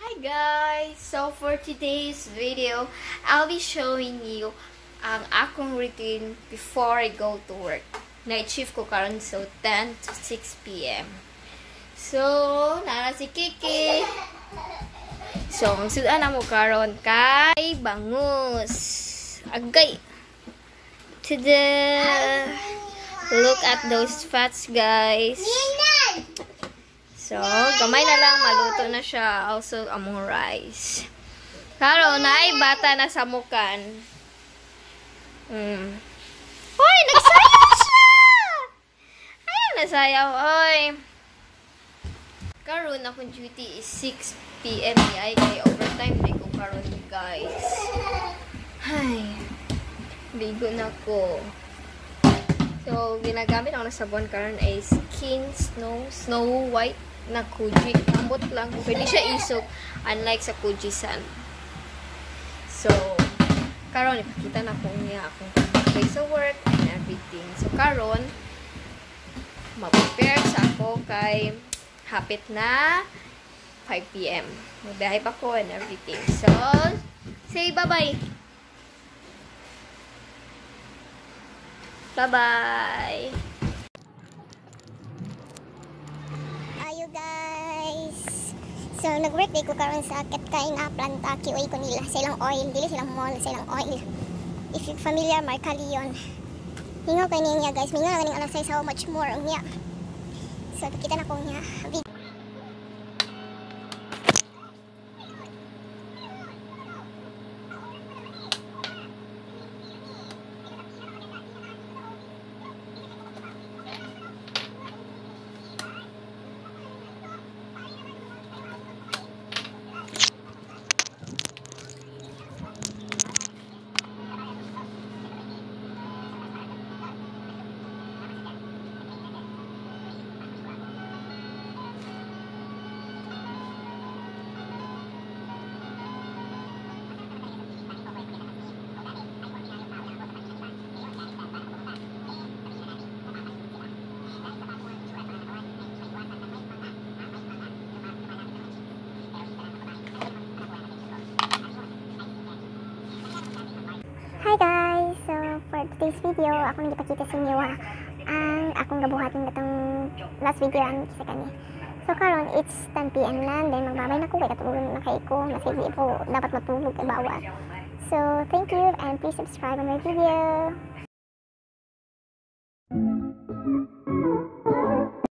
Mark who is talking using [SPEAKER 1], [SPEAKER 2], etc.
[SPEAKER 1] Hi guys! So for today's video, I'll be showing you ang akong routine before I go to work. Night shift ko karon so 10 to 6 p.m. So, nara si Kiki. So, ang sudan na mo karon kay bangus. Agay. To the look at those fats, guys. So, gamay na lang, maluto na siya. Also, among rice. Karon na ay bata na sa mukan. Mm. Hoy, nagsayaw siya! Ayaw nasayaw, oy. Karon akong duty is 6 p.m. ay kay overtime day ko karon guys. Ay. Ligo na ko. So, ginagamit ako na sabon karon ay Skin Snow Snow White na Kuji. Lambot lang. Pwede siya isog. Unlike sa Kuji San. So, karon ipakita na ko niya akong place sa work and everything. So, karon ma-prepare sa ako kay hapit na 5 p.m. Magbiyahe pa ko and everything. So, say bye-bye. Bye-bye.
[SPEAKER 2] Ayo guys. So nag-birthday ko karon sa ket kay nga planta kiuy ko nila sa ilang oil, dili silang mall, sa ilang oil. If you familiar Marca Leon. Hingaw kay niya guys, mingaw lang alam sa how much more niya. So kita na ko niya. Video. Hi guys! So, for today's video, akong gipakita sa inyo ah, ang akong gabuhatin itong last video ang sa kani. So, karon it's 10pm na, then magbabay na ko, kaya katulog na kay ko, masigi po, dapat matulog, kay bawal. So, thank you, and please subscribe on my video.